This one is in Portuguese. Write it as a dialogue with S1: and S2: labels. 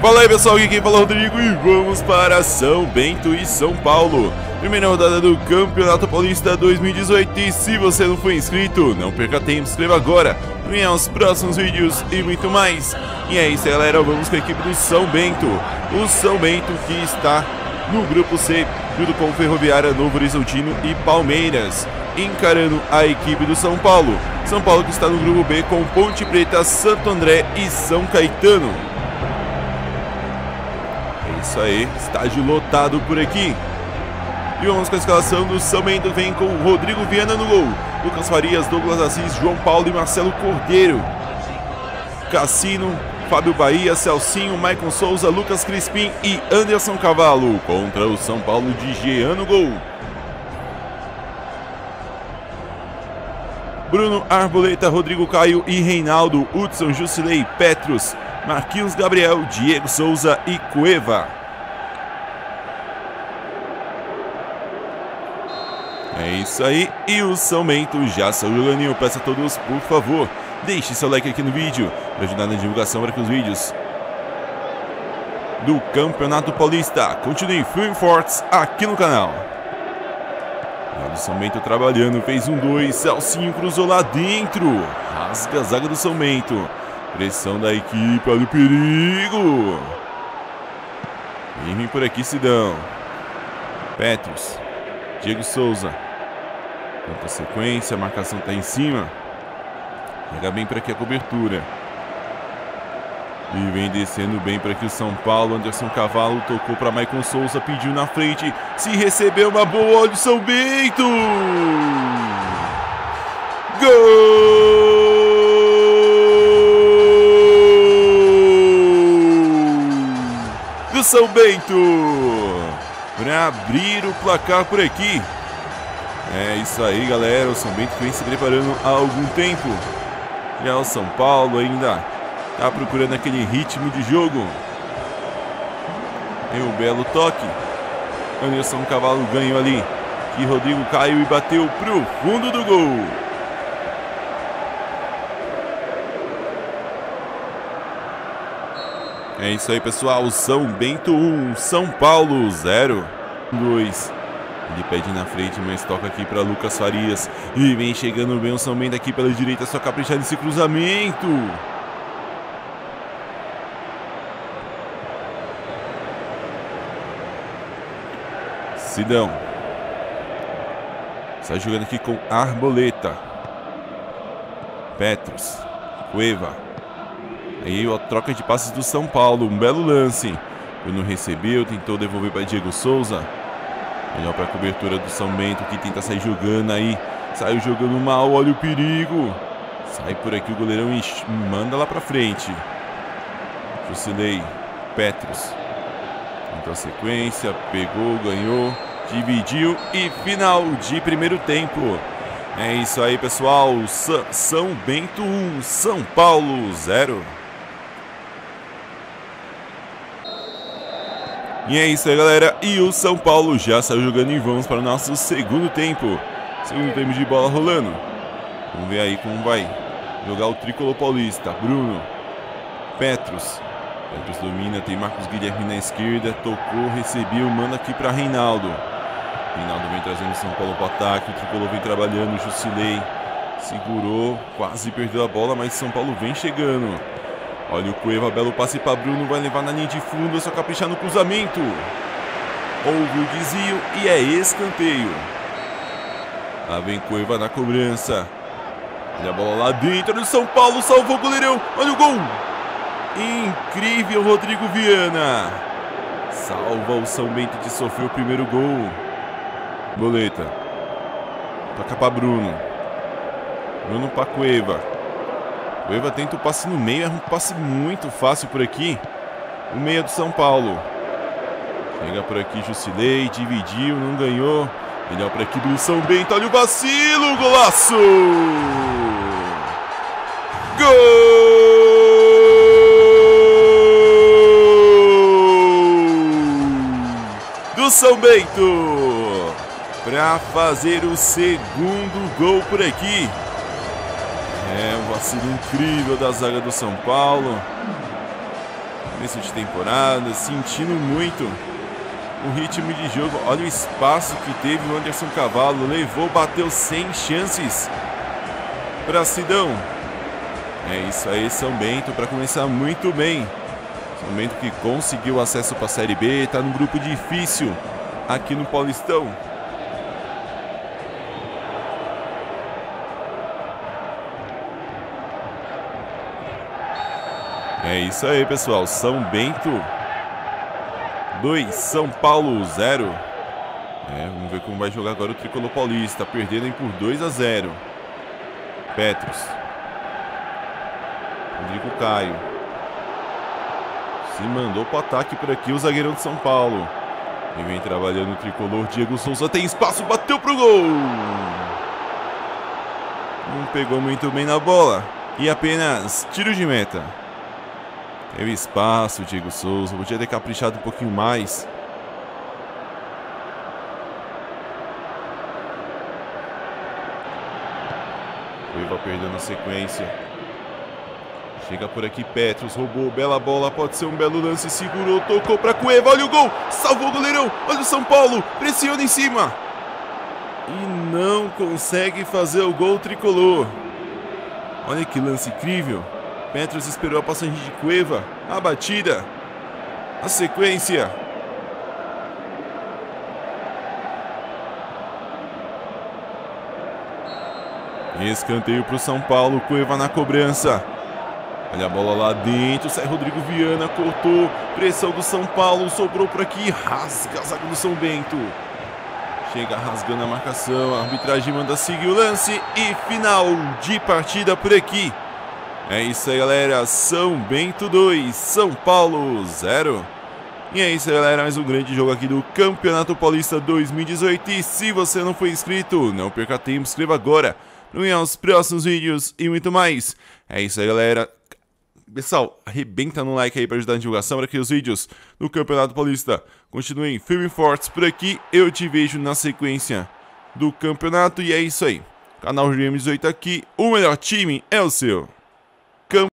S1: Fala aí pessoal, aqui quem fala é o Rodrigo e vamos para São Bento e São Paulo. Primeira rodada do Campeonato Paulista 2018 e se você não foi inscrito, não perca tempo, inscreva agora. Venha aos próximos vídeos e muito mais. E é isso galera, vamos com a equipe do São Bento. O São Bento que está no grupo C, junto com Ferroviária, Novo Horizontino e Palmeiras, encarando a equipe do São Paulo. São Paulo que está no grupo B com Ponte Preta, Santo André e São Caetano. Isso aí, estádio lotado por aqui. E vamos com a escalação do São Bento, vem com Rodrigo Viana no gol. Lucas Farias, Douglas Assis, João Paulo e Marcelo Cordeiro. Cassino, Fábio Bahia, Celcinho, Maicon Souza, Lucas Crispim e Anderson Cavalo. Contra o São Paulo de Jean no gol. Bruno Arboleta, Rodrigo Caio e Reinaldo, Hudson, Jusilei, Petrus, Marquinhos Gabriel, Diego Souza e Cueva. É isso aí, e o São Bento já saiu jogando. Eu peço a todos, por favor, deixe seu like aqui no vídeo para ajudar na divulgação para que os vídeos do Campeonato Paulista continuem firme fortes aqui no canal. O São Bento trabalhando, fez um 2, Celcinho cruzou lá dentro, rasga a zaga do São Bento. Pressão da equipe, olha o perigo. E vem por aqui Sidão. Petros. Diego Souza. Quanta sequência, a marcação está em cima. Pega bem para aqui a cobertura. E vem descendo bem para aqui o São Paulo. Anderson Cavalo tocou para Maicon Souza, pediu na frente. Se recebeu uma boa, olha o São Bento! São Bento! Para abrir o placar por aqui. É isso aí, galera. O São Bento vem se preparando há algum tempo. Já o São Paulo ainda Tá procurando aquele ritmo de jogo. Tem um belo toque. Anderson Cavalo ganhou ali. E Rodrigo caiu e bateu pro fundo do gol. É isso aí, pessoal. São Bento 1, São Paulo 0. 2. Ele pede na frente, mas toca aqui para Lucas Farias. E vem chegando bem o São Bento aqui pela direita, só caprichar nesse cruzamento. Sidão. Está jogando aqui com Arboleta. Petros. Cueva. Aí a troca de passes do São Paulo. Um belo lance. Quando recebeu, tentou devolver para Diego Souza. Melhor para a cobertura do São Bento que tenta sair jogando aí. Saiu jogando mal, olha o perigo. Sai por aqui o goleirão e manda lá para frente. Jusilei. Petros. Então a sequência, pegou, ganhou dividiu e final de primeiro tempo. É isso aí, pessoal. São Bento 1, São Paulo 0. E é isso aí, galera. E o São Paulo já saiu jogando e vamos para o nosso segundo tempo. Segundo tempo de bola rolando. Vamos ver aí como vai jogar o tricolor paulista. Bruno, Petros. Petros domina, tem Marcos Guilherme na esquerda. Tocou, recebeu, manda aqui para Reinaldo. Reinaldo vem trazendo São Paulo para o ataque. O tricolor vem trabalhando. Jusilei segurou, quase perdeu a bola, mas São Paulo vem chegando. Olha o Cueva, belo passe para Bruno, vai levar na linha de fundo, é só caprichar no cruzamento. Houve o desvio e é escanteio. Lá vem Cueva na cobrança. Olha a bola lá dentro do São Paulo, salvou o goleirão. Olha o gol. Incrível Rodrigo Viana. Salva o São Bento de sofrer o primeiro gol. Boleta. Toca para Bruno. Bruno para Cueva. Cueva tenta o passe no meio. É um passe muito fácil por aqui. O meio do São Paulo. Chega por aqui Jusilei. Dividiu, não ganhou. Melhor por aqui do São Bento. Olha o vacilo. Golaço! Gol! Do São Bento! para fazer o segundo gol por aqui. É um vacilo incrível da zaga do São Paulo. começo de temporada, sentindo muito o ritmo de jogo. Olha o espaço que teve o Anderson Cavalo, levou, bateu sem chances para Sidão. É isso aí, São Bento, para começar muito bem. São Bento que conseguiu acesso para a Série B, está num grupo difícil aqui no Paulistão. É isso aí, pessoal. São Bento 2, São Paulo 0. É, vamos ver como vai jogar agora o Tricolor Paulista, perdendo por 2 a 0. Petros. Rodrigo Caio. Se mandou para o ataque por aqui o zagueirão de São Paulo. E vem trabalhando o tricolor. Diego Souza tem espaço, bateu pro gol. Não pegou muito bem na bola. E apenas tiro de meta. Teve espaço, Diego Souza. Podia ter caprichado um pouquinho mais. Cuiva perdendo a sequência. Chega por aqui Petros, roubou, bela bola, pode ser um belo lance, segurou, tocou para Cueva, olha o gol, salvou o goleirão, olha o São Paulo, pressiona em cima. E não consegue fazer o gol tricolor. Olha que lance incrível. Petros esperou a passagem de Cueva. A batida. A sequência. Escanteio para o São Paulo. Cueva na cobrança. Olha a bola lá dentro. Sai Rodrigo Viana. Cortou. Pressão do São Paulo. Sobrou por aqui. Rasga a zaga do São Bento. Chega rasgando a marcação. A arbitragem manda seguir o lance. E final de partida por aqui. É isso aí, galera. São Bento 2, São Paulo 0. E é isso aí, galera. Mais um grande jogo aqui do Campeonato Paulista 2018. E se você não foi inscrito, não perca tempo, inscreva agora para ver os próximos vídeos e muito mais. É isso aí, galera. Pessoal, arrebenta no like aí para ajudar na divulgação para que os vídeos do Campeonato Paulista continuem firme e fortes por aqui. Eu te vejo na sequência do campeonato e é isso aí. Canal GM18 aqui, o melhor time é o seu. campo.